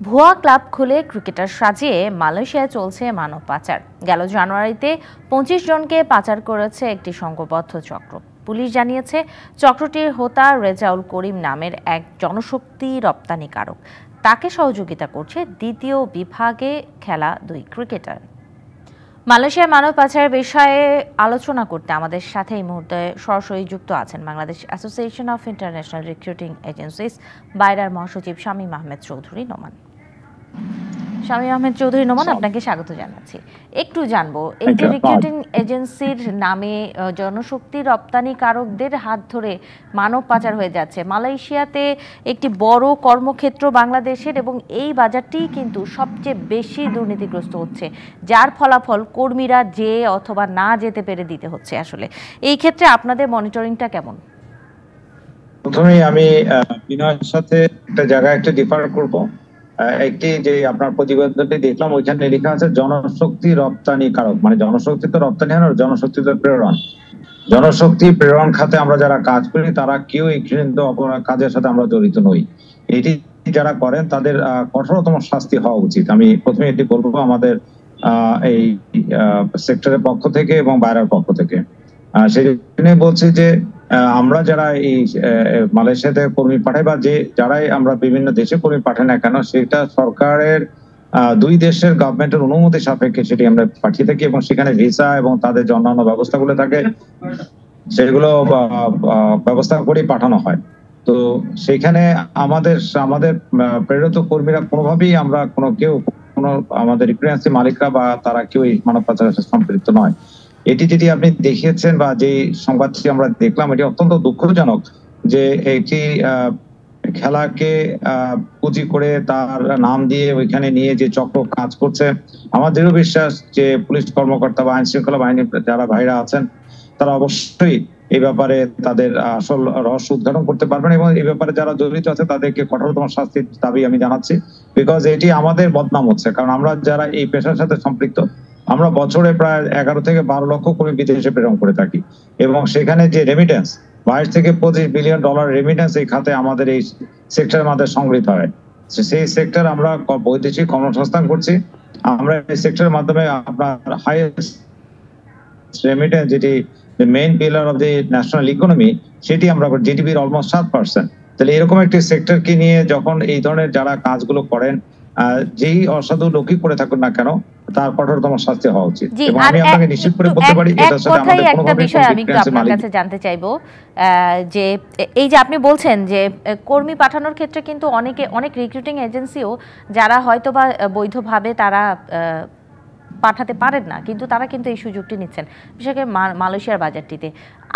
ভুয়া ক্লাব খুলে ক্রিকেটার সাজিয়ে মালয়েশিয়ায় চলছে মানব পাচার। গেল জানুয়ারিতে পঁচিশ জনকে পাচার করেছে একটি সংঘবদ্ধ চক্র। পুলিশ জানিয়েছে চক্রটির হোতা রেজাউল করিম নামের এক জনশক্তি রপ্তানিকারক। তাকে সহযোগিতা করছে দ্বিতীয় বিভাগে খেলা দুই ক্রিকেটার। মালয়েশিয়ার মানব পাচার বিষয়ে আলোচনা করতে আমাদের সাথে এই মুহূর্তে সরাসরি যুক্ত আছেন Bangladesh association of international recruiting agencies বাইরার মহাসচিব শামীম আহমেদ চৌধুরী, নোমান। শামীম আহমেদ চৌধুরী নোমান আপনাকে স্বাগত জানাচ্ছি। একটু জানব এই যে রিক্রুটিং এজেন্সির নামে জনশক্তি রপ্তানিকারকদের হাত ধরে মানব পাচার হয়ে যাচ্ছে। মালয়েশিয়াতে একটি বড় কর্মক্ষেত্র বাংলাদেশের এবং এই বাজারটি কিন্তু সবচেয়ে বেশি দুর্নীতিগ্রস্ত হচ্ছে। যার ফলাফল কর্মীরা যে অথবা না যেতে পেরে দিতে হচ্ছে আসলে। এই ক্ষেত্রে আপনাদের মনিটরিংটা কেমন? প্রথমেই আমি বিনয়ের সাথে একটা জায়গায় একটা ডিফার করব। একটি যে আপনার প্রতিবেদনটি দেখলাম ওইখানে লেখা আছে জনশক্তি রপ্তানি কারক। মানে জনশক্তি তো রপ্তানি হয় না জনশক্তি তো প্রেরণ। জনশক্তি প্রেরণ খাতে আমরা যারা কাজ করি তারা কেউ এই ঘৃণিত কাজের সাথে আমরা জড়িত নই। এটি যারা করেন তাদের কঠোরতম শাস্তি হওয়া উচিত। আমি প্রথমে এটি বলব আমাদের এই সেক্টরের পক্ষ থেকে এবং বাইরের পক্ষ থেকে। সেই জন্য বলছি যে আমরা যারা এই মালয়েশিয়াতে কর্মী পাঠাই বা যে, যারাই আমরা বিভিন্ন দেশে কর্মী পাঠাই না কেন, সেটা সরকারের দুই দেশের গভর্নমেন্টের অনুমতি সাপেক্ষে সেটি আমরা পাঠিয়ে থাকি এবং সেখানে ভিসা এবং তাদের যে অন্যান্য ব্যবস্থাগুলো থাকে, সেগুলো ব্যবস্থা করেই পাঠানো হয়। তো সেখানে আমাদের আমাদের প্রেরিত কর্মীরা কোনোভাবেই আমরা কোনো কেউ, কোনো আমাদের রিক্রুয়েন্সি মালিকরা বা তারা কেউ মানব পাচারের সম্পৃক্ত নয়। এটি যেটি আপনি দেখিয়েছেন বা যে সংবাদটি আমরা দেখলাম, এটি অত্যন্ত দুঃখজনক যে এটি খেলাকে পুঁজি করে তার নাম দিয়ে ওইখানে নিয়ে যে চক্র কাজ করছে, আমার দৃঢ় বিশ্বাস যে পুলিশ কর্মকর্তা বা আইন শৃঙ্খলা বাহিনীর যারা ভাইরা আছেন, তারা অবশ্যই এই ব্যাপারে তাদের আসল রহস্য উদ্ঘাটন করতে পারবেন এবং এই ব্যাপারে যারা জড়িত আছে তাদেরকে কঠোরতম শাস্তির দাবি আমি জানাচ্ছি বিকজ এটি আমাদের বদনাম হচ্ছে। কারণ আমরা যারা এই পেশার সাথে সম্পৃক্ত আমরা বছরে প্রায় এগারো থেকে বারো লক্ষ কোটি বিদেশে প্রেরণ করে থাকি। এবং সেখানে যে রেমিটেন্স বাইশ থেকে পঁচিশ বিলিয়ন ডলার রেমিটেন্স এই খাতে আমাদের এই সেক্টরের মাধ্যমে সংগৃহীত হয়। সেই সেক্টর আমরা বৈদেশিক কর্মসংস্থান করছি। আমরা এই সেক্টরের মাধ্যমে আপনার হাইয়েস্ট রেমিটেন্স যেটি main pillar of the national economy সেটি আমরা জিডিপির অলমোস্ট সাত পার্সেন্ট তাহলে এরকম একটি সেক্টরকে নিয়ে যখন এই ধরনের যারা কাজগুলো করেন যেই অসাধু লোকই করে থাকুন না কেন তার কঠোরতম শাস্তি হওয়া উচিত। এবং আমি আপনাকে নিশ্চিত করে বলতে পারি এটার সাথে আমাদের কোনো বিষয় আমি একটু আপনার কাছে জানতে চাইব যে এই যে আপনি বলছেন যে কর্মী পাঠানোর ক্ষেত্রে কিন্তু অনেকে অনেক রিক্রুটিং এজেন্সিও যারা হয়তো বা বৈধভাবে তারা পাঠাতে পারেন না কিন্তু তারা কিন্তু এই সুযোগটি নিচ্ছেন বিশেষ করে মালয়েশিয়ার বাজারটিতে।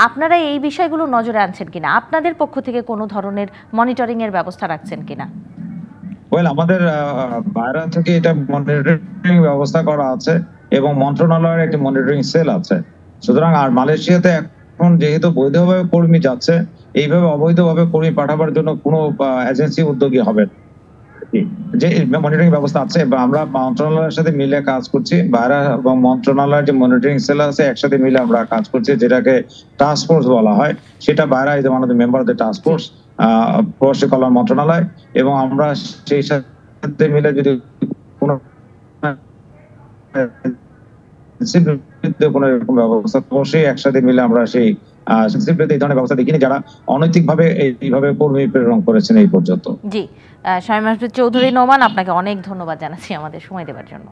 আপনারা এই বিষয়গুলো নজরে আনছেন কিনা? আপনাদের পক্ষ থেকে কোনো ধরনের মনিটরিং এর ব্যবস্থা রাখছেন কিনা? ওয়েল আমাদের বাইরে থেকে এটা মনিটরিং ব্যবস্থা করা আছে এবং মন্ত্রণালয়ের একটি মনিটরিং সেল আছে। সুতরাং আর মালয়েশিয়াতে এখন যেহেতু বৈধভাবে কর্মী যাচ্ছে, এইভাবে অবৈধভাবে কর্মী পাঠাবার জন্য কোনো এজেন্সি উদ্যোগী হবে যে মনিটরিং ব্যবস্থা আছে বা আমরা মন্ত্রণালয়ের সাথে মিলে কাজ করছি, বাইরা এবং মন্ত্রণালয়ের যে মনিটরিং সেল আছে, একসাথে মিলে আমরা কাজ করছি, যেটাকে টাস্ক ফোর্স বলা হয়। সেটা বাইরা ইজ আমাদের member of the task force প্রবাসী কল্যাণ মন্ত্রণালয় এবং আমরা সেই সাথে মিলে যদি কোনো কোনো এরকম ব্যবস্থা অবশ্যই একসাথে মিলে আমরা সেই এই ধরনের ব্যবস্থা দেখিনি। যারা অনৈতিকভাবে এইভাবে কর্মী প্রেরণ করেছেন এই পর্যন্ত। জি শামীম চৌধুরী, নোমান, আপনাকে অনেক ধন্যবাদ জানাচ্ছি আমাদের সময় দেওয়ার জন্য।